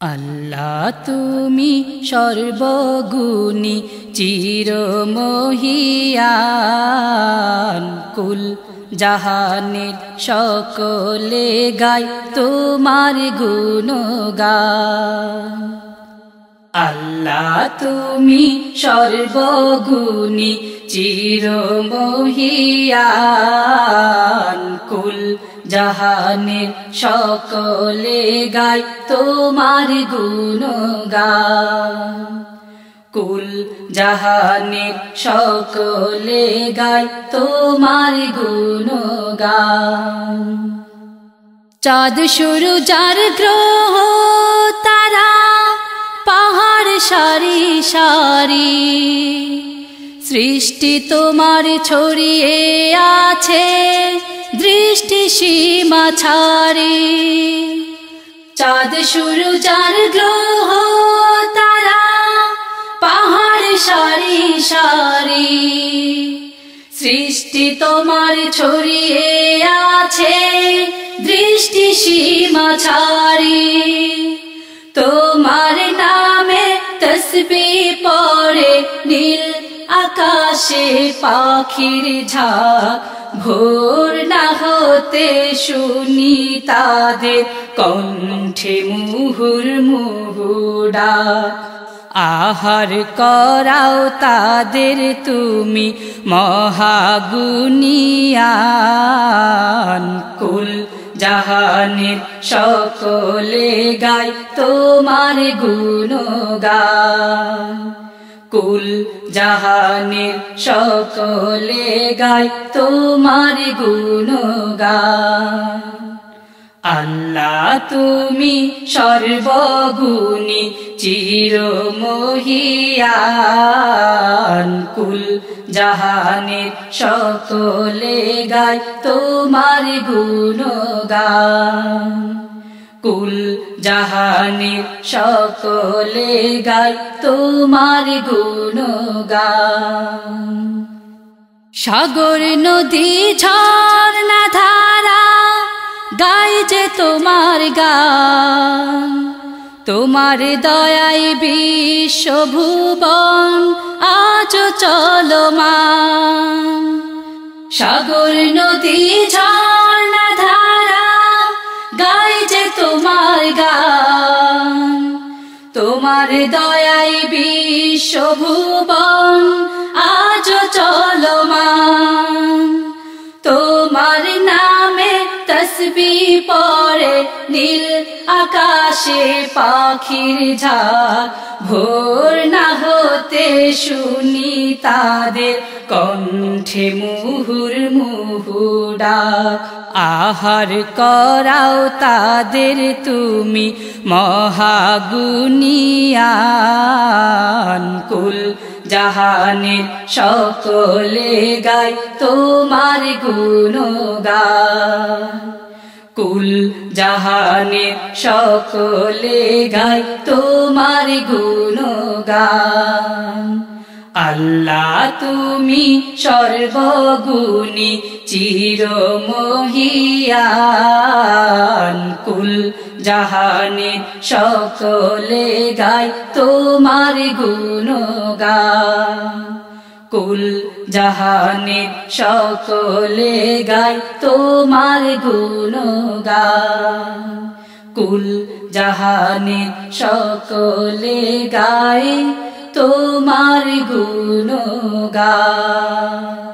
আল্লাহ তুমি সর্বগুণী, চিরমহিয়ান। কুল জাহানের সকলে গায় তোমার গুণগান। আল্লাহ তুমি সর্বগুণী, চিরমহিয়ান। কুল জাহানের সকলে গায় তোমার গুণগান। কুল জাহানের সকলে গায় তোমার গুণগান। চাঁদ শুরু যার গ্রহ, তারা পাহাড় সারি সারি। সৃষ্টি তোমার ছড়িয়ে আছে দৃষ্টি সীমা ছাড়ি। চাঁদ শুরু যার গ্রহ, তারা পাহাড় সারি সারি। সৃষ্টি তোমার ছড়িয়ে আছে, দৃষ্টি সীমা ছাড়ি। তোমার নামে তসবি পড়ে, নীল আকাশে পাখির ঝাঁক। ভোর না হতে শুনি তাদের কণ্ঠে মুহুর মুহুডা। আহার করাও তাদের তুমি মহাগুনিয়ান কুল জাহানের সকলে গায় তোমার গুণগান। কুল জাহানের সকলে গায় তোমার গুণগান। আল্লাহ তুমি সর্বগুণী, চিরমহিয়ান। কুল জাহানের সকলে গায় তোমার গুণগান। কুল জাহানের সকলে গায় তোমার গুণগান। সাগর নদী ঝর্ণা ধারা গাই যে তোমার গান। তোমার দয়াই বিশ্বভুবন, আজ চলমান। সাগর নদী ঝর্ণা তোমার গান। তোমার দয়াই বিশ্বভুবন আজ চলমান। তোমার নামে তসবি পরে নীল আকাশে পাখির ঝাঁক ভোর না হতে শুনি তাদের কণ্ঠে মুহুর মুহুডা আহার করাও তাদের তুমি মহাগুনিয়ান কুল। জাহানের সকলে গায় তোমার গুণগান। কুল জাহানে সকলে গায় তোমার গুণগান। আল্লাহ তুমি সর্বগুণী, চিরমহিয়ান। কুল জাহানে সকলে গায় তোমার গুণগান। কুল জাহানে সকলে গায় তোমার গুণগান। কুল জাহানে সকলে গায় তোমার গুণগান।